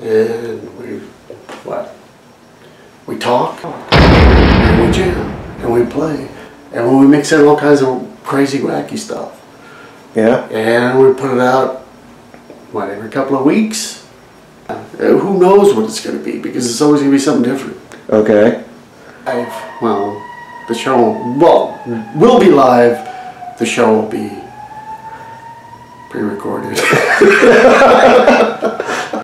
and we, what? We talk, and we jam, and we play, and when we mix in all kinds of crazy, wacky stuff, Yeah. and we put it out, what, every couple of weeks? Uh, who knows what it's going to be because it's always going to be something different. Okay. I've, well, the show, well, will be live. The show will be pre-recorded.